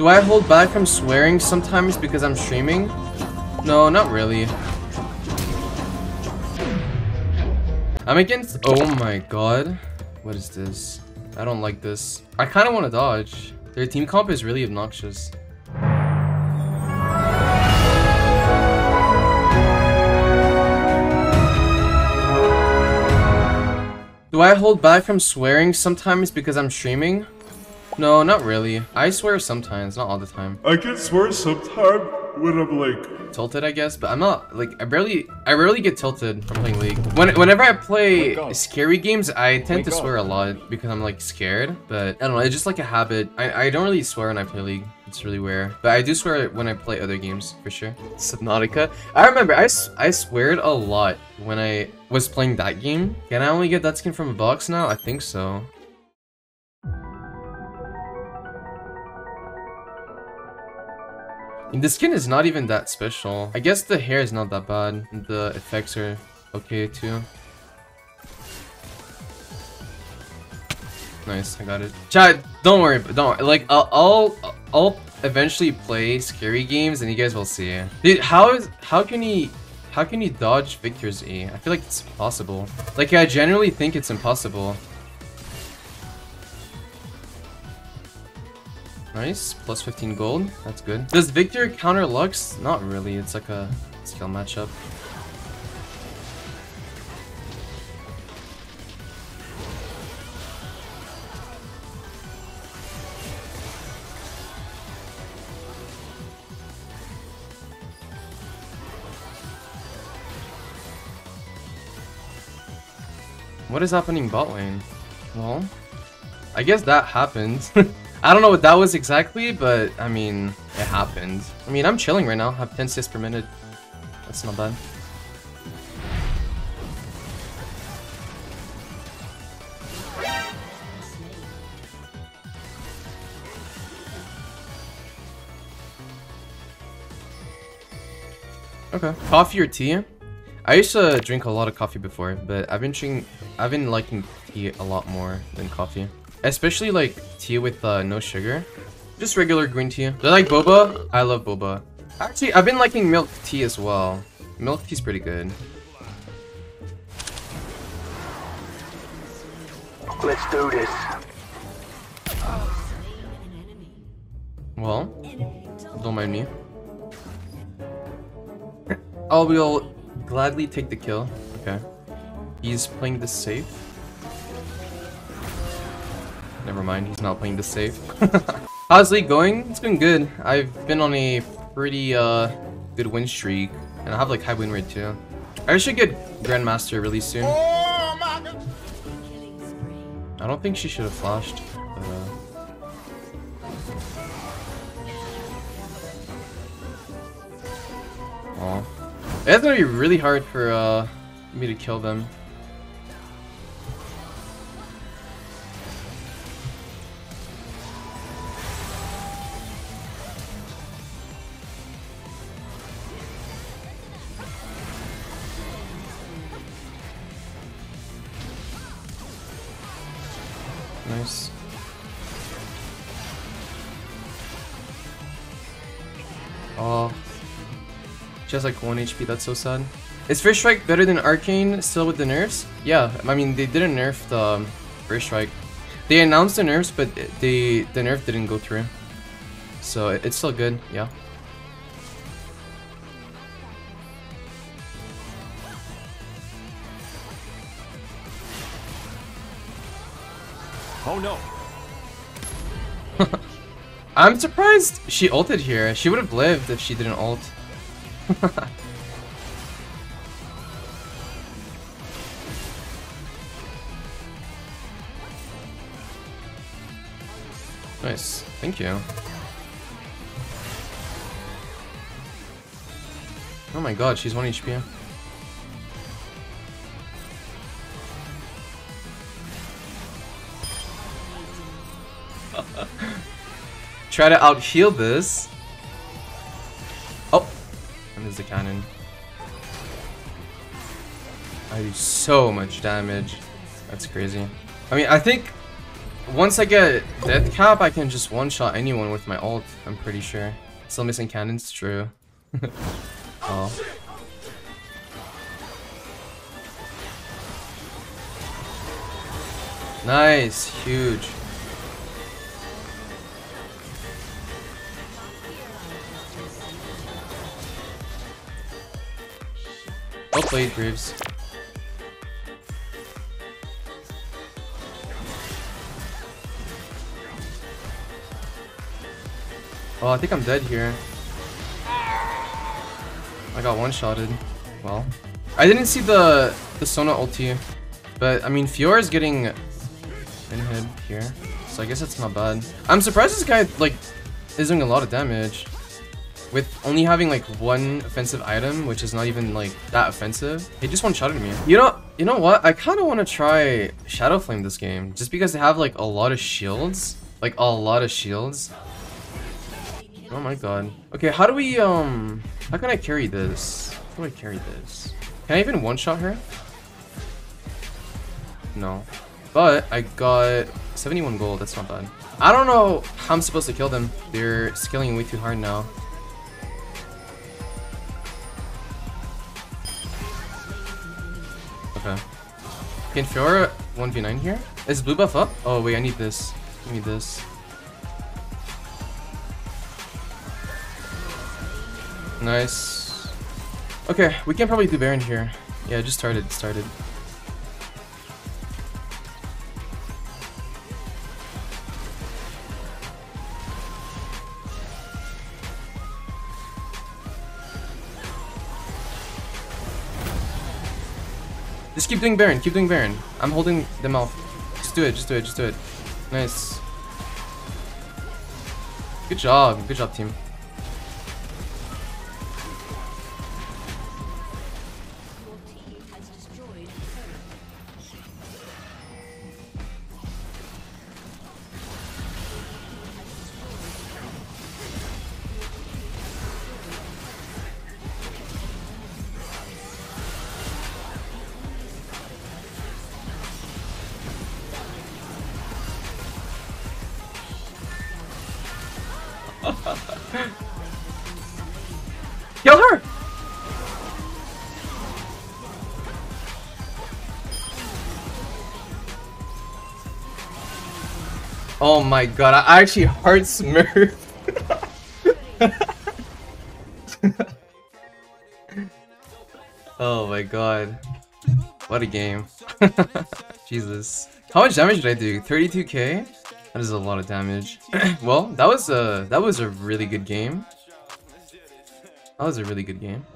Do I hold back from swearing sometimes because I'm streaming? No, not really. I'm against- oh my god. What is this? I don't like this. I kind of want to dodge. Their team comp is really obnoxious. Do I hold back from swearing sometimes because I'm streaming? No, not really. I swear sometimes, not all the time. I can swear sometimes when I'm like tilted, I guess, but I'm not like I barely I rarely get tilted from playing League. When whenever I play scary games, I tend to swear a lot because I'm like scared. But I don't know, it's just like a habit. I I don't really swear when I play League. It's really rare. But I do swear when I play other games for sure. Subnautica. I remember I I sweared a lot when I was playing that game. Can I only get that skin from a box now? I think so. The skin is not even that special. I guess the hair is not that bad. The effects are okay too. Nice, I got it. Chat, don't worry, don't like I'll, I'll I'll eventually play scary games and you guys will see. Dude, how is how can he how can he dodge Viktor's E? I feel like it's impossible. Like I genuinely think it's impossible. Nice, plus 15 gold. That's good. Does Viktor counter Lux? Not really. It's like a skill matchup. What is happening bot lane? Well, I guess that happens. I don't know what that was exactly, but I mean, it happened. I mean, I'm chilling right now. I have 10 assists per minute. That's not bad. Okay. Coffee or tea? I used to drink a lot of coffee before, but I've been drinking, I've been liking tea a lot more than coffee. Especially like tea with uh, no sugar. Just regular green tea. Do I like boba? I love boba. Actually, I've been liking milk tea as well. Milk tea's pretty good. Let's do this. Well, don't mind me. I will gladly take the kill. Okay. He's playing this safe. Never mind, he's not playing this safe. How's League going? It's been good. I've been on a pretty uh good win streak, and I have like high win rate too. I should get Grandmaster really soon. I don't think she should have flashed, but uh... Aw. It's gonna be really hard for uh me to kill them. Nice. Oh. Has like 1 HP, that's so sad. Is First Strike better than Arcane still with the nerfs? Yeah, I mean, they didn't nerf the um, First Strike. They announced the nerfs, but they, the nerf didn't go through. So it's still good, yeah. Oh no. I'm surprised she ulted here. She would have lived if she didn't ult. nice. Thank you. Oh my god, she's 1 HP. Try to out heal this. Oh, and there's the cannon. I do so much damage. That's crazy. I mean, I think once I get death cap, I can just one-shot anyone with my ult, I'm pretty sure. Still missing cannons? True. oh. Nice, huge. Played, Greaves. Oh, I think I'm dead here. I got one-shotted. Well. I didn't see the, the Sona ulti. But, I mean, Fiora is getting in here. So I guess that's not bad. I'm surprised this guy, like, is doing a lot of damage. With only having, like, one offensive item, which is not even, like, that offensive. He just one-shotted me. You know, you know what? I kind of want to try Shadow Flame this game. Just because they have, like, a lot of shields. Like, a lot of shields. Oh my god. Okay, how do we, um... How can I carry this? How do I carry this? Can I even one-shot her? No. But I got 71 gold, that's not bad. I don't know how I'm supposed to kill them. They're scaling way too hard now. Can Fiora 1v9 here? Is blue buff up? Oh wait, I need this. I need this. Nice. Okay, we can probably do Baron here. Yeah, just started, started. Just keep doing Baron, keep doing Baron. I'm holding them off. Just do it, just do it, just do it. Nice. Good job, good job team. Kill her! Oh my god, I actually heart smurf. oh my god. What a game. Jesus. How much damage did I do? 32k? That is a lot of damage. well, that was a that was a really good game. That was a really good game.